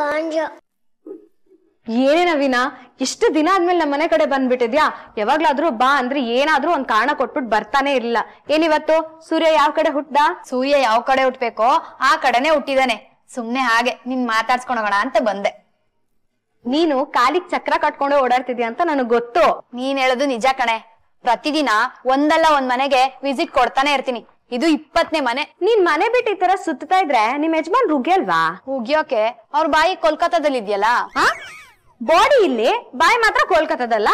ಗಾಂಜಾ. ಏನೇ ನವೀನ ಇಷ್ಟು ದಿನ ಆದ್ಮೇಲೆ ನಮ್ಮ ಮನೆ ಕಡೆ ಬಂದ್ಬಿಟ್ಟಿದ್ಯಾ? ಯಾವಾಗ್ಲಾದ್ರೂ ಬಾ ಅಂದ್ರೆ ಏನಾದ್ರೂ ಒಂದ್ ಕಾರಣ ಕೊಟ್ಬಿಟ್ಟು ಬರ್ತಾನೆ ಇರ್ಲಿಲ್ಲ. ಏನಿವತ್ತು? ಸೂರ್ಯ ಯಾವ ಕಡೆ ಹುಟ್ಟದ ಸೂರ್ಯ ಯಾವ ಕಡೆ ಹುಟ್ಬೇಕೋ ಆ ಕಡೆನೆ ಹುಟ್ಟಿದಾನೆ. ಸುಮ್ನೆ ಹಾಗೆ ನಿನ್ ಮಾತಾಡ್ಸ್ಕೊಂಡೋಗೋಣ ಅಂತ ಬಂದೆ. ನೀನು ಕಾಲಿಗ್ ಚಕ್ರ ಕಟ್ಕೊಂಡು ಓಡಾಡ್ತಿದ್ಯಾ ಅಂತ ನನಗ್ ಗೊತ್ತು. ನೀನ್ ಹೇಳೋದು ನಿಜ ಕಣೆ. ಪ್ರತಿದಿನ ಒಂದಲ್ಲ ಒಂದ್ ಮನೆಗೆ ವಿಸಿಟ್ ಕೊಡ್ತಾನೆ ಇರ್ತೀನಿ. ಇದು ಇಪ್ಪತ್ತನೇ ಮನೆ. ನೀನ್ ಮನೆ ಬಿಟ್ಟು ಈ ತರ ಸುತ್ತಾ ಇದ್ರೆ ನಿಮ್ ಯಜಮಾನ್ ರುಗಿಯಲ್ವಾ ಉಗಿಯೋಕೆ ಅವ್ರ ಬಾಯಿ ಕೋಲ್ಕತ್ತಾದಲ್ಲಿ ಇದೆಯಲ್ಲ? ಬಾಡಿ ಇಲ್ಲಿ ಬಾಯಿ ಮಾತ್ರ ಕೋಲ್ಕತ್ತಾದಲ್ಲ?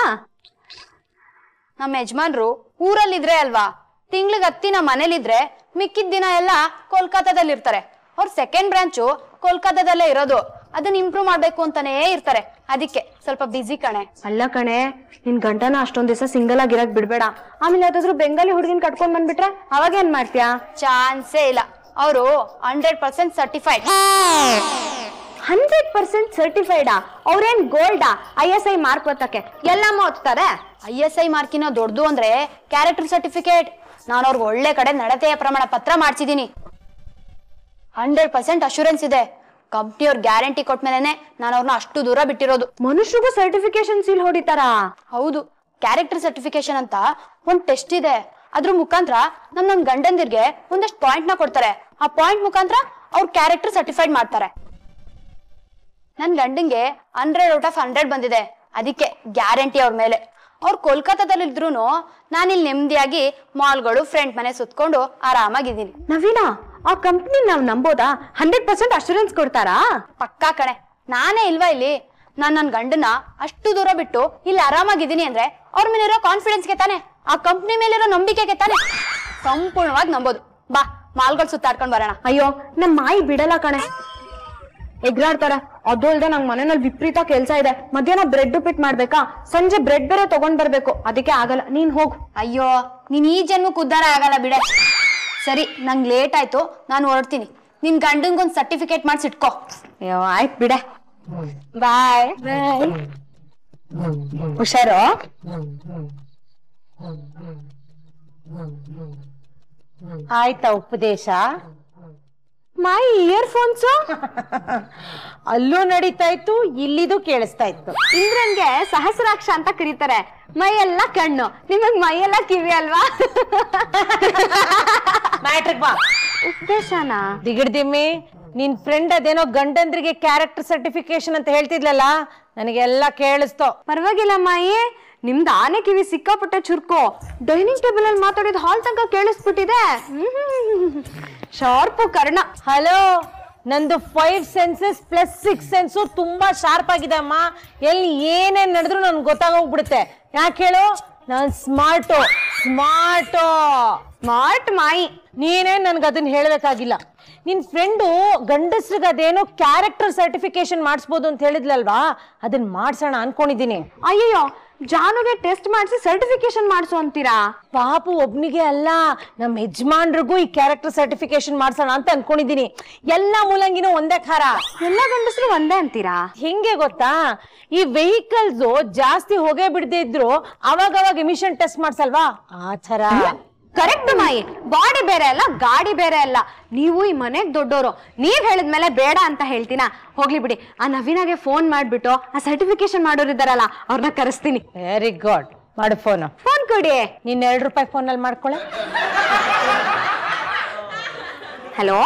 ನಮ್ಮ ಯಜಮಾನ್ರು ಊರಲ್ಲಿದ್ರೆ ಅಲ್ವಾ? ತಿಂಗ್ಳಿಗೆ ಹತ್ತಿನ ಮನೇಲಿದ್ರೆ ಮಿಕ್ಕಿದ ದಿನ ಎಲ್ಲ ಕೋಲ್ಕತ್ತಾದಲ್ಲಿ ಇರ್ತಾರೆ ಅವ್ರ ಸೆಕೆಂಡ್ ಬ್ರಾಂಚು ಕೋಲ್ಕತ್ತಾದಲ್ಲೇ ಇರೋದು. ಅದನ್ನ ಇಂಪ್ರೂವ್ ಮಾಡ್ಬೇಕು ಅಂತಾನೇ ಇರ್ತಾರೆ. ಅದಕ್ಕೆ ಸ್ವಲ್ಪ ಬಿಸಿ ಕಣೆ. ಅಲ್ಲ ಕಣೆ ನಿನ್ ಗಂಟನ ಅಷ್ಟೊಂದ್ ದಿವಸ ಸಿಂಗಲ್ ಆಗಿರಕ್ ಬಿಡ್ಬೇಡ. ಆಮೇಲೆ ಯಾವ್ದಾದ್ರು ಬೆಂಗಾಲಿ ಹುಡುಗಿನ ಕಟ್ಕೊಂಡ್ ಬಂದ್ಬಿಟ್ರೆ ಅವಾಗ ಏನ್ ಮಾಡ್ತೀಯಾ? ಚಾನ್ಸೇ ಇಲ್ಲ. ಅವರು hundred percent certified hundred percent ಸರ್ಟಿಫೈಡಾ ಅವ್ರೇನ್ ಗೋಲ್ಡಾ ಐ ಎಸ್ ಐ ಮಾರ್ಕ್ ಒತ್ತಕ್ಕೆ ಎಲ್ಲಮ್ಮ ಓದ್ತಾರೆ? ಐ ಎಸ್ ಐ ಮಾರ್ಕಿನ ದೊಡ್ಡದು ಅಂದ್ರೆ ಕ್ಯಾರೆಕ್ಟರ್ ಸರ್ಟಿಫಿಕೇಟ್ ನಾನು ಅವ್ರಿಗೆ ಒಳ್ಳೆ ಕಡೆ ನಡತೆಯ ಪ್ರಮಾಣ ಪತ್ರ ಮಾಡ್ಸಿದೀನಿ. ಹಂಡ್ರೆಡ್ ಪರ್ಸೆಂಟ್ ಅಶೂರೆನ್ಸ್ ಇದೆ. ಕಂಪ್ನಿಯವ್ರ ಗ್ಯಾರಂಟಿ ಕೊಟ್ಮೇಲೆ ನಾನು ಅವ್ರನ್ನ ಅಷ್ಟು ದೂರ ಬಿಟ್ಟಿರೋದು. ಮನುಷ್ಯರಿಗೂ ಸರ್ಟಿಫಿಕೇಶನ್ ಸೀಲ್ ಹೊಡಿತಾರಾ? ಹೌದು ಕ್ಯಾರೆಕ್ಟರ್ ಸರ್ಟಿಫಿಕೇಶನ್ ಅಂತ ಒಂದ್ ಟೆಸ್ಟ್ ಇದೆ. ಅದ್ರ ಮುಖಾಂತರ ನಮ್ ನಮ್ ಗಂಡಂದಿರ್ಗೆ ಒಂದಷ್ಟು ಪಾಯಿಂಟ್ನ ಕೊಡ್ತಾರೆ. ಆ ಪಾಯಿಂಟ್ ಮುಖಾಂತರ ಅವ್ರ ಕ್ಯಾರೆಕ್ಟರ್ ಸರ್ಟಿಫೈಡ್ ಮಾಡ್ತಾರೆ. ನನ್ ಗಂಡಂಗೆ ಹಂಡ್ರೆಡ್ ಔಟ್ ಆಫ್ ಹಂಡ್ರೆಡ್ ಬಂದಿದೆ. ಅದಕ್ಕೆ ಗ್ಯಾರಂಟಿ ಅವ್ರ ಮೇಲೆ. ಅವ್ರು ಕೋಲ್ಕತ್ತಾದಲ್ಲಿದ್ರು ನಾನಿಲ್ಲಿ ನೆಮ್ಮದಿಯಾಗಿ ಮಾಲ್ಗಳು ಫ್ರೆಂಡ್ ಮನೆ ಸುತ್ಕೊಂಡು ಆರಾಮಾಗಿದ್ದೀನಿ. ನವೀನ ಆ ಕಂಪ್ನಿ ನಾವ್ ನಂಬೋದಾ? ಹಂಡ್ರೆಡ್ ಪರ್ಸೆಂಟ್ ಅಶೂರೆನ್ಸ್ ಕೊಡ್ತಾರಾ? ಪಕ್ಕಾ ಕಣೆ ನಾನೇ ಇಲ್ವಾ ಇಲ್ಲಿ? ನಾನ್ ನನ್ ಗಂಡನ ಅಷ್ಟು ದೂರ ಬಿಟ್ಟು ಇಲ್ಲಿ ಆರಾಮಾಗಿದ್ದೀನಿ ಅಂದ್ರೆ ಅವ್ರ ಕಾನ್ಫಿಡೆನ್ಸ್ಗೆ ತಾನೆ ಆ ಕಂಪ್ನಿ ಮೇಲಿರೋ ನಂಬಿಕೆಗೆ ತಾನೆ ಸಂಪೂರ್ಣವಾಗಿ ನಂಬೋದು. ಬಾ ಮಾಲ್ಗಳು ಸುತ್ತಾಡ್ಕೊಂಡ್ ಬರೋಣ. ಅಯ್ಯೋ ನಮ್ ಮಾಯಿ ಬಿಡಲ್ಲ ಕಣೆ. ಎಗ್ರಾಡ್ತಾರೆ. ಅದು ಅಲ್ದೆ ನಂಗ್ ಮನೆಯಲ್ಲಿ ವಿಪರೀತ ಕೆಲ್ಸ ಇದೆ. ಮಧ್ಯಾಹ್ನ ಬ್ರೆಡ್ ಉಪ್ಪಿಟ್ಟು ಮಾಡ್ಬೇಕಾ? ಸಂಜೆ ಬ್ರೆಡ್ ಬೇರೆ ತಗೊಂಡ್ ಬರ್ಬೇಕು. ಅದಕ್ಕೆ ಆಗಲ್ಲ. ನೀನ್ ಹೋಗು. ಅಯ್ಯೋ ನೀನ್ ಈ ಜನ್ಮಕ್ಕೆ ಉದ್ಧಾರ ಆಗಲ್ಲ ಬಿಡೆ. ಸರಿ ನಂಗೆ ಲೇಟ್ ಆಯ್ತು ನಾನು ಹೊರಡ್ತೀನಿ. ನಿನ್ ಗಂಡನ್ಗೊಂದು ಸರ್ಟಿಫಿಕೇಟ್ ಮಾಡ್ಸಿಟ್ಕೋ. ಅಯ್ಯೋ ಬಿಡ ಬಿಡೆ. ಬಾಯ್ ಹುಷಾರು? ಆಯ್ತಾ ಉಪದೇಶ? ಮಾಯಿ ಇಯರ್ಫೋನ್ಸ್ ಅಲ್ಲೂ ನಡೀತಾ ಇತ್ತು ಇಲ್ಲಿದು ಕೇಳಿಸ್ತಾ ಇತ್ತು. ಇಂದ್ರನ್ಗೆ ಸಹಸ್ರಾಕ್ಷ ಅಂತ ಕರೀತಾರೆ. ಮೈ ಎಲ್ಲ ಕಣ್ಣು. ನಿಮಗ್ ಮೈ ಎಲ್ಲ ಕಿವಿ ಅಲ್ವಾ? ಮ್ಯಾಟ್ರಿಕ್ ಬಾ ಉದ್ದೇಶನಾ ದಿಗಿಡ್ದಿಮ್ಮಿ ನಿನ್ ಫ್ರೆಂಡ್ ಅದೇನೋ ಗಂಡಂದ್ರಿಗೆ ಕ್ಯಾರೆಕ್ಟರ್ ಸರ್ಟಿಫಿಕೇಶನ್ ಅಂತ ಹೇಳ್ತಿದ್ಲಲ್ಲ ನನಗೆಲ್ಲ ಕೇಳಿಸ್ತೋ. ಪರವಾಗಿಲ್ಲ ಮಾಯಿ. ನಿಮ್ದು ಆನೆ ಕಿವಿ ಸಿಕ್ಕಾಪಟ್ಟೆ ಚುರ್ಕೋ. ಡೈನಿಂಗ್ ಟೇಬಲ್ ಅಲ್ಲಿ ಮಾತಾಡಿದ ಹಾಲ್ ತನಕ ಕೇಳಿಸ್ಬಿಟ್ಟಿದೆ. ಶಾರ್ಪು ಕರ್ಣ. ಹಲೋ ನಂದು five senses plus six sense ತುಂಬಾ ಶಾರ್ಪ್ ಆಗಿದೆ ಅಮ್ಮ. ಎಲ್ಲಿ ಏನೇನ್ ನಡೆದ್ರು ನನ್ಗೆ ಗೊತ್ತಾಗೋಗ್ಬಿಡುತ್ತೆ. ಯಾಕೆ ಹೇಳು? ನಾನ್ ಸ್ಮಾರ್ಟು ಸ್ಮಾರ್ಟು ಸ್ಮಾರ್ಟ್ ಮಾಯಿ. ನೀನೇ ನನ್ಗೆ ಅದನ್ನ ಹೇಳಬೇಕಾಗಿಲ್ಲ. ನಿನ್ ಫ್ರೆಂಡು ಗಂಡಸ್ರಿಗೆ ಅದೇನೋ ಕ್ಯಾರೆಕ್ಟರ್ ಸರ್ಟಿಫಿಕೇಶನ್ ಮಾಡಿಸ್ಬೋದು ಅಂತ ಹೇಳಿದ್ಲಲ್ವಾ? ಅದನ್ನ ಮಾಡ್ಸೋಣ ಅನ್ಕೊಂಡಿದ್ದೀನಿ. ಅಯ್ಯಯ್ಯೋ ಜಾನುಗೆ ಟೆಸ್ಟ್ ಮಾಡಿಸಿ ಸರ್ಟಿಫಿಕೇಶನ್ ಮಾಡಿಸು ಅಂತೀರಾ? ಪಾಪು ಒಬ್ನಿಗೆ ಅಲ್ಲ ನಮ್ಮ ಯಜಮಾನ್ರಿಗೂ ಈ ಕ್ಯಾರೆಕ್ಟರ್ ಸರ್ಟಿಫಿಕೇಶನ್ ಮಾಡ್ಸೋಣ ಅಂತ ಅನ್ಕೊಂಡಿದೀನಿ ಎಲ್ಲ ಮೂಲಂಗಿನೂ ಒಂದೇ ಖಾರ. ಎಲ್ಲ ಗಂಡಸರು ಒಂದೇ ಅಂತೀರಾ? ಹೆಂಗೆ ಗೊತ್ತಾ? ಈ ವೆಹಿಕಲ್ಸ್ ಜಾಸ್ತಿ ಹೊಗೆ ಬಿಡದೆ ಇದ್ರು ಅವಾಗ ಅವಾಗ ಎಮಿಷನ್ ಟೆಸ್ಟ್ ಮಾಡ್ಸಲ್ವಾ? ಆ ಥರ. ಕರೆಕ್ಟ್ ಮಾಯಿ. ಬಾಡಿ ಬೇರೆ ಅಲ್ಲ ಗಾಡಿ ಬೇರೆ ಅಲ್ಲ. ನೀವು ಈ ಮನೆಗ್ ದೊಡ್ಡೋರು. ನೀವ್ ಹೇಳಿದ್ಮೇಲೆ ಬೇಡ ಅಂತ ಹೇಳ್ತೀನ? ಹೋಗ್ಲಿ ಬಿಡಿ. ಆ ನವೀನಾಗೆ ಫೋನ್ ಮಾಡ್ಬಿಟ್ಟು ಆ ಸರ್ಟಿಫಿಕೇಶನ್ ಮಾಡೋರು ಇದ್ದಾರಲ್ಲ ಅವ್ರನ್ನ ಕರೆಸ್ತೀನಿ. ವೆರಿ ಗುಡ್ ಮಾಡು ಫೋನ್ ಫೋನ್ ಕೊಡಿ. ನೀನ್ ಎರಡು ರೂಪಾಯಿ ಫೋನಲ್ಲಿ ಮಾಡ್ಕೊಳ. ಹಲೋ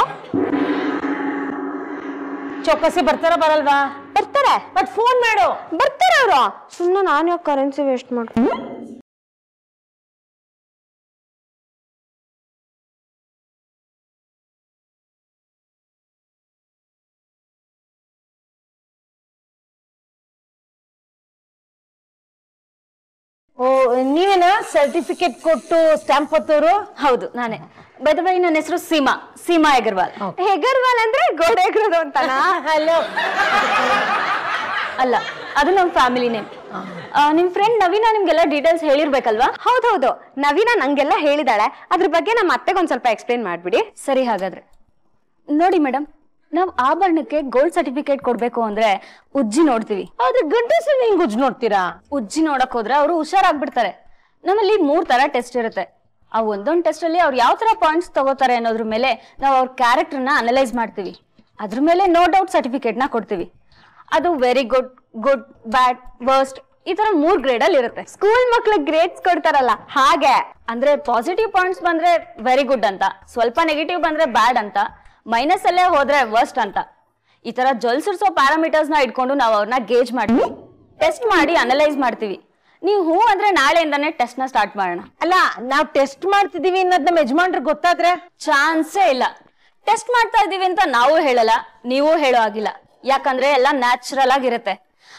ಚೌಕಸಿ ಬರ್ತಾರ ಬರಲ್ವಾ? ಬರ್ತಾರೆ. ಬಟ್ ಫೋನ್ ಮಾಡು. ಬರ್ತಾರೆ ಅವರು. ಸುಮ್ಮನೆ ನಾನು ಯಾವ ಕರೆನ್ಸಿ ವೇಸ್ಟ್ ಮಾಡ್ತೀನಿ ಸರ್ಟಿಫಿಕೇಟ್ ಕೊಟ್ಟು ಸ್ಟ್ಯಾಂಪ್ ಹೊತ್ತವರು? ಹೌದು ನಾನೇ. ಬೈ ನನ್ನ ಹೆಸರು ಸೀಮಾ ಸೀಮಾ ಹೆಗರ್ವಾಲ್. ಹೆಗರ್ವಾಲ್ ಅಂದ್ರೆ ಗೋಡೆ ಅಂತನಾ? ಹಲೋ. ಅಲ್ಲ ಅದು ನಮ್ಮ ಫ್ಯಾಮಿಲಿ ನೇಮ್ ನಿಮ್ ಫ್ರೆಂಡ್ ನವೀನ ನಿಮ್ಗೆಲ್ಲ ಡೀಟೇಲ್ಸ್ ಹೇಳಿರ್ಬೇಕಲ್ವಾ? ಹೌದೌದು ನವೀನ ನಂಗೆಲ್ಲ ಹೇಳಿದಾಳೆ. ಅದ್ರ ಬಗ್ಗೆ ನಮ್ಮ ಅತ್ತೆಗೆ ಒಂದ್ ಸ್ವಲ್ಪ ಎಕ್ಸ್ಪ್ಲೇನ್ ಮಾಡ್ಬಿಡಿ. ಸರಿ ಹಾಗಾದ್ರೆ. ನೋಡಿ ಮೇಡಮ್ ನಾವ್ ಆಭರಣಕ್ಕೆ ಗೋಲ್ಡ್ ಸರ್ಟಿಫಿಕೇಟ್ ಕೊಡ್ಬೇಕು ಅಂದ್ರೆ ಉಜ್ಜಿ ನೋಡ್ತೀವಿ. ಆದ್ರೆ ಗಂಡಸಲ್ಲಿ ಹೆಂಗ್ ಉಜ್ಜಿ ನೋಡ್ತೀರಾ? ಉಜ್ಜಿ ನೋಡಕ್ ಹೋದ್ರೆ ಅವರು ಹುಷಾರಾಗ್ಬಿಡ್ತಾರೆ. ನಮ್ಮಲ್ಲಿ ಮೂರ್ ತರ ಟೆಸ್ಟ್ ಇರುತ್ತೆ. ಆ ಒಂದೊಂದು ಟೆಸ್ಟ್ ಅಲ್ಲಿ ಅವ್ರು ಯಾವ ತರ ಪಾಯಿಂಟ್ಸ್ ತಗೋತಾರೆ ಅನ್ನೋದ್ರ ಮೇಲೆ ನಾವು ಅವ್ರ ಕ್ಯಾರೆಕ್ಟರ್ನ ಅನಲೈಸ್ ಮಾಡ್ತೀವಿ. ಅದ್ರ ಮೇಲೆ ನೋ ಡೌಟ್ ಸರ್ಟಿಫಿಕೇಟ್ನ ಕೊಡ್ತೀವಿ. ಅದು very good good bad worst ಈ ತರ ಮೂರ್ ಗ್ರೇಡ್ ಅಲ್ಲಿ ಇರುತ್ತೆ. ಸ್ಕೂಲ್ ಮಕ್ಳಿಗೆ ಗ್ರೇಡ್ಸ್ ಕೊಡ್ತಾರಲ್ಲ, ಹಾಗೆ. ಅಂದ್ರೆ ಪಾಸಿಟಿವ್ ಪಾಯಿಂಟ್ಸ್ ಬಂದ್ರೆ ವೆರಿ ಗುಡ್ ಅಂತ, ಸ್ವಲ್ಪ ನೆಗೆಟಿವ್ ಬಂದ್ರೆ ಬ್ಯಾಡ್ ಅಂತ ಮೈನಸ್ ಅಲ್ಲೇ ಹೋದ್ರೆ ವರ್ಸ್ಟ್ ಅಂತ. ಈ ತರ ಜೊಲ್ಸಿರ್ಸೋ ಪ್ಯಾರಾಮೀಟರ್ಸ್ನ ಇಟ್ಕೊಂಡು ನಾವು ಅವ್ರನ್ನ ಗೇಜ್ ಮಾಡ್ತೀವಿ. ಟೆಸ್ಟ್ ಮಾಡಿ ಅನಲೈಸ್ ಮಾಡ್ತೀವಿ. ನೀವು ಹೂ ಅಂದ್ರೆ ನಾಳೆಯಿಂದಾನೆ ಟೆಸ್ಟ್ನ ಸ್ಟಾರ್ಟ್ ಮಾಡೋಣ. ಅಲ್ಲ ನಾವು ಟೆಸ್ಟ್ ಮಾಡ್ತಿದೀವಿ ಅನ್ನೋದ್ ನಮ್ಮ ಯಜಮಾನ್ರಿಗೆ ಗೊತ್ತಾದ್ರೆ? ಚಾನ್ಸೇ ಇಲ್ಲ. ಟೆಸ್ಟ್ ಮಾಡ್ತಾ ಇದೀವಿ ಅಂತ ನಾವು ಹೇಳಲ್ಲ ನೀವು ಹೇಳೋ ಆಗಿಲ್ಲ ಯಾಕಂದ್ರೆ ಎಲ್ಲ ನ್ಯಾಚುರಲ್ ಆಗಿರುತ್ತೆ.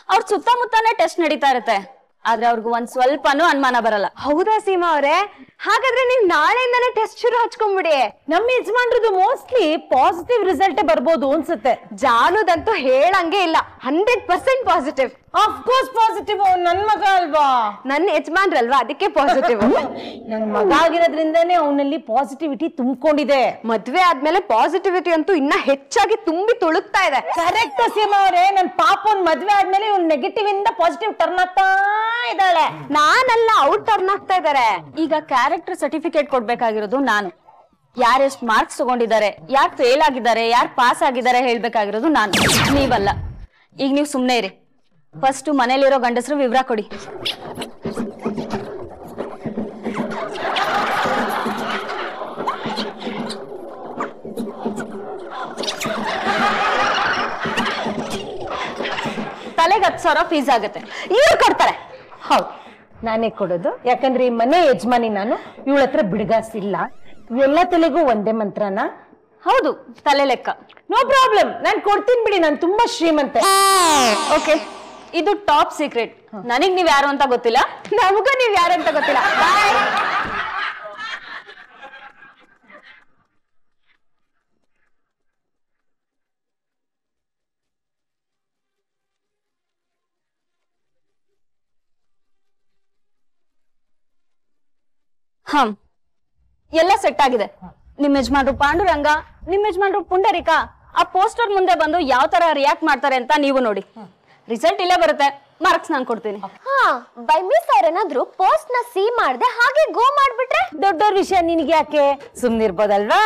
ಅವ್ರ ಸುತ್ತಮುತ್ತಾನೆ ಟೆಸ್ಟ್ ನಡೀತಾ ಇರುತ್ತೆ. ಆದ್ರೆ ಅವ್ರಿಗೂ ಒಂದ್ ಸ್ವಲ್ಪನೂ ಅನುಮಾನ ಬರಲ್ಲ. ಹೌದಾ ಸೀಮಾ ಅವರೇ? ಹಾಗಾದ್ರೆ ನೀವು ನಾಳೆಯಿಂದಾನೆ ಟೆಸ್ಟ್ ಶುರು ಹಚ್ಕೊಂಡ್ಬಿಡಿ ನಮ್ಮ ಯಜಮಾನ್ರದ್ದು ಮೋಸ್ಟ್ಲಿ ಪಾಸಿಟಿವ್ ರಿಸಲ್ಟ್ ಬರ್ಬೋದು ಅನ್ಸುತ್ತೆ. ಜಾನುದಂತೂ ಹೇಳಂಗೆ ಇಲ್ಲ. Hundred percent positive course positive ನನ್ ಮಗ ಅಲ್ವಾ? ನನ್ನ ಯಜಮಾನ್ರಲ್ವಾ? ಅದಕ್ಕೆ ಪಾಸಿಟಿವ್ ನನ್ ಮಗ ಆಗಿರೋದ್ರಿಂದನೇ ಅವನಲ್ಲಿ ಪಾಸಿಟಿವಿಟಿ ತುಂಬಿಕೊಂಡಿದೆ. ಮದ್ವೆ ಆದ್ಮೇಲೆ ಪಾಸಿಟಿವಿಟಿ ಅಂತೂ ಇನ್ನ ಹೆಚ್ಚಾಗಿ ತುಂಬಿ ತುಳುಕ್ತಾ ಇದೆ. ಕರೆಕ್ಟ್ ಸೀಮಾ ಅವರೇ ನನ್ ಪಾಪ ಒಂದ್ ಮದ್ವೆ ಆದ್ಮೇಲೆ ಇವ್ನು ನೆಗೆಟಿವ್ ಇಂದ ಪಾಸಿಟಿವ್ ಟರ್ನ್ ಆಗ್ತಾ ಇದ್ದಾಳೆ. ನಾನಲ್ಲ ಔಟ್ ಟರ್ನ್ ಆಗ್ತಾ ಇದಾರೆ. ಈಗ ಕ್ಯಾರೆಕ್ಟರ್ ಸರ್ಟಿಫಿಕೇಟ್ ಕೊಡ್ಬೇಕಾಗಿರೋದು ನಾನು. ಯಾರೆಷ್ಟ್ ಮಾರ್ಕ್ಸ್ ತಗೊಂಡಿದ್ದಾರೆ ಯಾರು ಫೇಲ್ ಆಗಿದ್ದಾರೆ ಯಾರು ಪಾಸ್ ಆಗಿದ್ದಾರೆ ಹೇಳ್ಬೇಕಾಗಿರೋದು ನಾನು. ನೀವಲ್ಲ. ಈಗ ನೀವು ಸುಮ್ನೆ ಇರಿ. ಫಸ್ಟ್ ಮನೇಲಿರೋ ಗಂಡಸರು ವಿವರ ಕೊಡಿ. ತಲೆಗೆ ಹತ್ತು ಸಾವಿರ ಫೀಸ್ ಆಗುತ್ತೆ. ಇವ್ರು ಕೊಡ್ತಾರೆ. ಹೌದು. ನಾನೇ ಕೊಡೋದು. ಯಾಕಂದ್ರೆ ಈ ಮನೆ ಯಜಮಾನಿ ನಾನು. ಇವಳ ಹತ್ರ ಬಿಡ್ಗಾಸಿಲ್ಲ. ಎಲ್ಲ ತಲೆಗೂ ಒಂದೇ ಮಂತ್ರನ. ಹೌದು ತಲೆ ಲೆಕ್ಕ. ನೋ ಪ್ರಾಬ್ಲಮ್ ನಾನು ಕೊಡ್ತೀನಿ ಬಿಡಿ. ನಾನು ತುಂಬಾ ಶ್ರೀಮಂತೆ. ಓಕೆ ಇದು ಟಾಪ್ ಸೀಕ್ರೆಟ್ ನನಗ್ ನೀವ್ ಯಾರು ಅಂತ ಗೊತ್ತಿಲ್ಲ. ನಮಗೂ ನೀವ್ ಯಾರು ಅಂತ ಗೊತ್ತಿಲ್ಲ. ಹಾ ಎಲ್ಲ ಸೆಟ್ ಆಗಿದೆ. ನಿಮ್ ಯಜಮಾನ್ರು ಪಾಂಡುರಂಗ, ನಿಮ್ ಯಜಮಾನ್ರು ಪುಂಡರಿಕ, ಆ ಪೋಸ್ಟರ್ ಮುಂದೆ ಬಂದು ಯಾವ ತರ ರಿಯಾಕ್ಟ್ ಮಾಡ್ತಾರೆ ಅಂತ ನೀವು ನೋಡಿ. ರಿಸಲ್ಟ್ ಇಲ್ಲೇ ಬರುತ್ತೆ. ಮಾರ್ಕ್ಸ್ ನಾನು ಕೊಡ್ತೀನಿ. ಹಾ ಬೈ ಮಿಸ್ ಅವ್ರೇನಾದ್ರು ಪೋಸ್ಟ್ನ ಸಿ ಮಾಡ್ದೆ ಹಾಗೆ ಗೋ ಮಾಡ್ಬಿಟ್ರೆ ದೊಡ್ಡವ್ರ ವಿಷಯ ನಿನಗೆ ಯಾಕೆ? ಸುಮ್ನಿರ್ಬೋದಲ್ವಾ?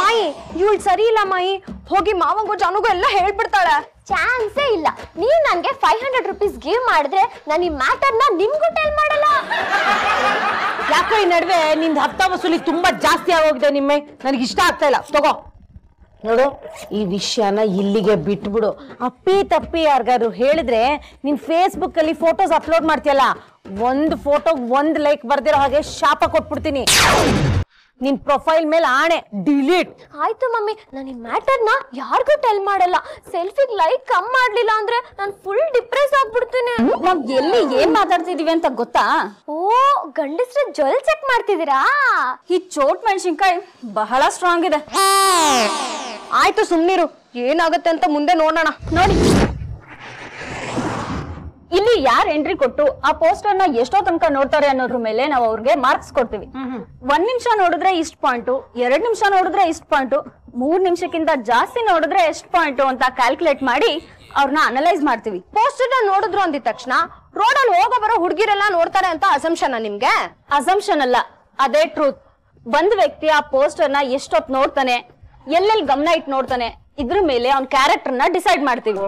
ಮಾಯಿ ಇವಳು ಸರಿ ಇಲ್ಲ ಮಾಯಿ. ಹೋಗಿ ಮಾವಂಗೂ ಜಾನುಗೂ ಎಲ್ಲ ಹೇಳ್ಬಿಡ್ತಾಳೆ. ಚಾನ್ಸೇ ಇಲ್ಲ. ನೀ ನನಗೆ ಫೈವ್ ಹಂಡ್ರೆಡ್ ರುಪೀಸ್ ಗಿವ್ ಮಾಡಿದ್ರೆ ನಾನು ಈ ಮ್ಯಾಟರ್ನ ನಿಮ್ಗೂ ಟೆಲ್ ಮಾಡಲ್ಲ. ಯಾಕೋ ಈ ನಡುವೆ ನಿಂದು ಹಪ್ತಾ ವಸೂಲಿ ತುಂಬಾ ಜಾಸ್ತಿ ಆಗೋಗಿದೆ ನಿಮ್ಮೆ. ನನಗೆ ಇಷ್ಟ ಆಗ್ತಾ ಇಲ್ಲ. ತಗೋ. ನೋಡು, ಈ ವಿಷಯನ ಇಲ್ಲಿಗೆ ಬಿಟ್ಬಿಡು. ಅಪ್ಪಿ ತಪ್ಪಿ ಯಾರಿಗಾದ್ರು ಹೇಳಿದ್ರೆ ನಿನ್ ಫೇಸ್ಬುಕ್ ಅಲ್ಲಿ ಫೋಟೋಸ್ ಅಪ್ಲೋಡ್ ಮಾಡ್ತೀಯಲ್ಲ? ಒಂದು ಫೋಟೋ ಒಂದ್ ಲೈಕ್ ಬರ್ದಿರೋ ಹಾಗೆ ಶಾಪ ಕೊಟ್ಬಿಡ್ತೀನಿ. ನಿನ್ ಪ್ರೊಫೈಲ್ ಮೇಲೆ ಆಣೆ ಡಿಲೀಟ್. ಆಯ್ತು ಮಮ್ಮಿ ನಾನು ಈ ಮ್ಯಾಟರ್ನ ಯಾರಿಗೂ ಟೆಲ್ ಮಾಡಲ್ಲ. ಸೆಲ್ಫಿಗೆ ಲೈಕ್ ಕಮ್ ಮಾಡ್ಲಿಲ್ಲ ಅಂದ್ರೆ ನಾನು ಫುಲ್ ಡಿಪ್ರೆಸ್ ಆಗ್ಬಿಡ್ತೀನಿ. ನಾವ್ ಎಲ್ಲಿ ಏನ್ ಮಾತಾಡ್ತಿದೀವಿ ಅಂತ ಗೊತ್ತಾ? ಓ ಗಂಡಸ್ರ ಜೊಲ್ ಚೆಕ್ ಮಾಡ್ತಿದ್ದೀರಾ? ಈ ಚೋಟ್ ಮೆಣಸಿನ್ಕಾಯಿ ಬಹಳ ಸ್ಟ್ರಾಂಗ್ ಇದೆ. ಆಯ್ತು ಸುಮ್ನಿರು ಏನಾಗುತ್ತೆ ಅಂತ ಮುಂದೆ ನೋಡೋಣ. ನೋಡಿ. ಇಲ್ಲಿ ಯಾರು ಎಂಟ್ರಿ ಕೊಟ್ಟು ಆ ಪೋಸ್ಟರ್ನ ಎಷ್ಟೋ ತನಕ ನೋಡ್ತಾರೆ ಅನ್ನೋದ್ರ ಮೇಲೆ ನಾವು ಅವ್ರಿಗೆ ಮಾರ್ಕ್ಸ್ ಕೊಡ್ತೀವಿ. ಒಂದ್ ನಿಮಿಷ ನೋಡಿದ್ರೆ ಇಷ್ಟ ಪಾಯಿಂಟು ಎರಡ್ ನಿಮಿಷ ನೋಡಿದ್ರೆ ಇಷ್ಟ ಪಾಯಿಂಟು ಮೂರ್ ನಿಮಿಷಕ್ಕಿಂತ ಜಾಸ್ತಿ ನೋಡಿದ್ರೆ ಎಷ್ಟು ಪಾಯಿಂಟು ಅಂತ ಕ್ಯಾಲ್ಕುಲೇಟ್ ಮಾಡಿ ಅವ್ರನ್ನ ಅನಲೈಸ್ ಮಾಡ್ತೀವಿ. ಪೋಸ್ಟರ್ ನೋಡಿದ್ರು ಅಂದಿದ ತಕ್ಷಣ ರೋಡ್ ಅಲ್ಲಿ ಹೋಗೋ ಬರೋ ಹುಡುಗಿರೆಲ್ಲ ನೋಡ್ತಾರೆ ಅಂತ ಅಸಂಪ್ಷನ್ ನಿಮ್ಗೆ? ಅಸಂಪ್ಷನ್ ಅಲ್ಲ. ಅದೇ ಟ್ರೂತ್ ಒಂದ್ ವ್ಯಕ್ತಿ ಆ ಪೋಸ್ಟರ್ನ ಎಷ್ಟೊತ್ ನೋಡ್ತಾನೆ ಎಲ್ಲೆಲ್ಲಿ ಗಮನ ಇಟ್ಟು ನೋಡ್ತಾನೆ ಇದ್ರ ಮೇಲೆ ಅವ್ನ ಕ್ಯಾರೆಕ್ಟರ್ನ ಡಿಸೈಡ್ ಮಾಡ್ತೀವಿ.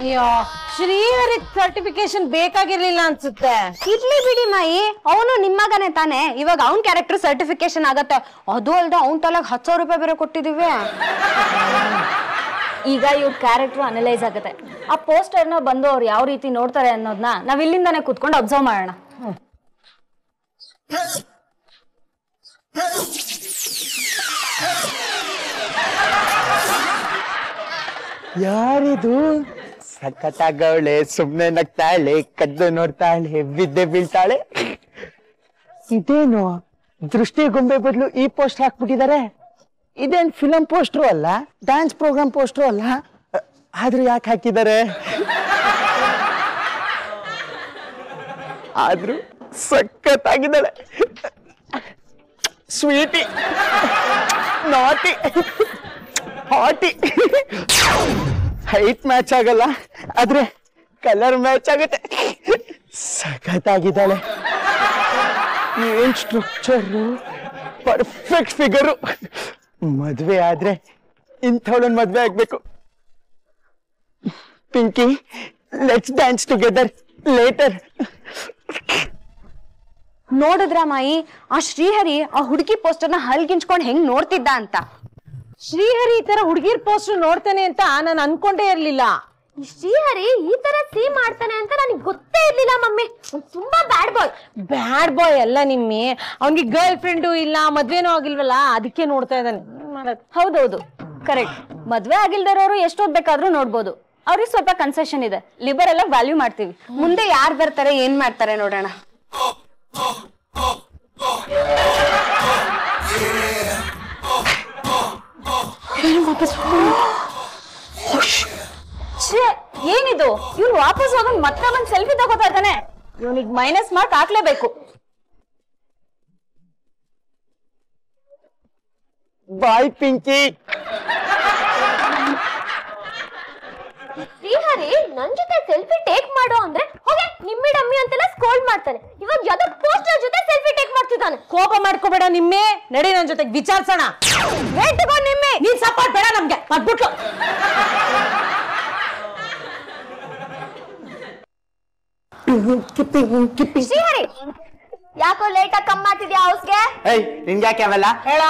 ಅಯ್ಯೋ ಶ್ರೀಹರಿ ಸರ್ಟಿಫಿಕೇಶನ್ ಬೇಕಾಗಿರ್ಲಿಲ್ಲ ಅನ್ಸುತ್ತೆ. ಇರ್ಲಿ ಬಿಡಿ ಮಾಯಿ. ಅವನು ನಿಮ್ಮಗನೆ ತಾನೆ. ಇವಾಗ ಅವನ್ ಕ್ಯಾರೆಕ್ಟರ್ ಸರ್ಟಿಫಿಕೇಶನ್ ಆಗತ್ತೆ. ಅದು ಅಲ್ದ ಅವನ್ ತಲೆಗೆ ಹತ್ತು ಸಾವಿರ ರೂಪಾಯಿ ಬೇರೆ ಕೊಟ್ಟಿದೀವಿ ಈಗ ಇವ್ರ ಕ್ಯಾರೆಕ್ಟರ್ ಅನಲೈಸ್ ಆಗುತ್ತೆ. ಆ ಪೋಸ್ಟರ್ನ ಬಂದು ಅವ್ರು ಯಾವ ರೀತಿ ನೋಡ್ತಾರೆ ಅನ್ನೋದನ್ನ ನಾವ್ ಇಲ್ಲಿಂದಾನೆ ಕುತ್ಕೊಂಡು ಅಬ್ಸರ್ವ್ ಮಾಡೋಣ. ಯಾರಿದು? ಸಖತ್ತಾಗವಳೆ ಸುಮ್ನೆ ನಗ್ತಾಳೆ, ಕದ್ದು ನೋಡ್ತಾಳೆ ಬಿದ್ದೆ ಬೀಳ್ತಾಳೆ. ಇದೇನು ದೃಷ್ಟಿ ಗೊಂಬೆ ಬದಲು ಈ ಪೋಸ್ಟ್ ಹಾಕ್ಬಿಟ್ಟಿದ್ದಾರೆ ಇದೇನ್ ಫಿಲಂ ಪೋಸ್ಟ್ರು ಅಲ್ಲ? ಡ್ಯಾನ್ಸ್ ಪ್ರೋಗ್ರಾಮ್ ಪೋಸ್ಟ್ರು ಅಲ್ಲ? ಆದ್ರೂ ಯಾಕೆ ಹಾಕಿದ್ದಾರೆ ಆದ್ರೂ ಸಖತ್ತಾಗಿದ್ದಾಳೆ. ಸ್ವೀಟಿ ನಾಟಿ ಹಾಟಿ ಹೈಟ್ ಮ್ಯಾಚ್ ಆಗಲ್ಲ, ಆದ್ರೆ ಕಲರ್ ಮ್ಯಾಚ್ ಆಗುತ್ತೆ. ಸಖತ್ತಾಗಿದ್ದಾಳೆ. ಏನ್ ಸ್ಟ್ರಕ್ಚರು ಪರ್ಫೆಕ್ಟ್ ಫಿಗರು ಮದ್ವೆ ಆದ್ರೆ ಇಂಥವಳನ್ ಮದ್ವೆ ಆಗ್ಬೇಕು. Pinky let's dance together later ನೋಡಿದ್ರ ಮಾಯಿ, ಆ ಶ್ರೀಹರಿ ಆ ಹುಡುಗಿ ಪೋಸ್ಟರ್ನ ಹಲ್ಗಿಂಚ್ಕೊಂಡು ಹೆಂಗ್ ನೋಡ್ತಿದ್ದ ಅಂತ? ಶ್ರೀಹರಿ ಈ ತರ ಹುಡುಗಿರ್ ಪೋಸ್ಟ್ ನೋಡ್ತಾನೆ ಅಂತ ನಾನು ಅನ್ಕೊಂಡೇ ಇರ್ಲಿಲ್ಲ. ಈ ಶ್ರೀಹರಿ ಈ ತರ ಸೀ ಮಾಡ್ತಾನೆ ಅಂತ ನನಗೆ ಗೊತ್ತೇ ಇರ್ಲಿಲ್ಲ ಮಮ್ಮಿ. ಅವ್ನ್ ತುಂಬಾ ಬ್ಯಾಡ್ ಬಾಯ್ ಬ್ಯಾಡ್ ಬಾಯ್ ಅಲ್ಲ ನಿಮ್ಮಿ. ಅವನಿಗೆ ಗರ್ಲ್ ಫ್ರೆಂಡು ಇಲ್ಲ ಮದ್ವೆನೂ ಆಗಿಲ್ವಲ್ಲ ಅದಕ್ಕೆ ನೋಡ್ತಾ ಇದ್ದಾನೆ? ಹೌದೌದು. ಕರೆಕ್ಟ್ ಮದ್ವೆ ಆಗಿಲ್ದಿರೋರು ಎಷ್ಟೊತ್ತು ಬೇಕಾದ್ರೂ ನೋಡ್ಬೋದು. ಅವ್ರಿಗೆ ಸ್ವಲ್ಪ ಕನ್ಸೆಷನ್ ಇದೆ. ಲಿಬರ್ ಎಲ್ಲ ವ್ಯಾಲ್ಯೂ ಮಾಡ್ತೀವಿ. ಮುಂದೆ ಯಾರು ಬರ್ತಾರೆ ಏನ್ ಮಾಡ್ತಾರೆ ನೋಡೋಣ. ಛೇ, ಏನಿದು? ಇವ್ನು ವಾಪಸ್ ಹೋಗಂಗ್ ಮತ್ತೆ ಬಂದ್ ಸೆಲ್ಫಿ ತಗೋತಾ ಇದ್ದಾನೆ ಇವನಿಗೆ ಮೈನಸ್ ಮಾರ್ಕ್ ಹಾಕ್ಲೇಬೇಕು. ಬಾಯ್ ಪಿಂಕಿ. ಶ್ರೀಹರಿ ನನ್ ಜೊತೆ ಸೆಲ್ಫಿ ಟೇಕ್ ಮಾಡು ಅಂದ್ರೆ ಹೋಗೆ ನಿಮ್ಮಿ ಡಮ್ಮಿ ಅಂತೆಲ್ಲ ಸ್ಕೋಲ್ ಮಾಡ್ತಾನೆ. ಇವಾಗ ಯಾವ್ದೋ ಪೋಸ್ಟರ್ ಜೊತೆ ಸೆಲ್ಫಿ ಟೇಕ್ ಮಾಡ್ತಿದ್ದಾನೆ. ಕೋಪ ಮಾಡ್ಕೋಬೇಡ ನಿಮ್ಮೆ. ನಡಿ ನನ್ ಜೊತೆಗೆ ವಿಚಾರಿಸೋಣ. ನಿಮ್ಮೆ. ನೀನ್ ಸಪೋರ್ಟ್ ಬೇಡ ನಮ್ಗೆ. ಮದ್ಬಿಟ್ಲು ಶ್ರೀಹರಿ ಯಾಕೋ ಲೇಟ್ ಆಗಿ ಕಮ್ ಮಾಡ್ತಿದ್ಯಾ ಹೌಸ್ಗೆ ಏಯ್ ನಿನ್ಗೆ ಯಾಕೆ ಅವೆಲ್ಲ? ಹೇಳ?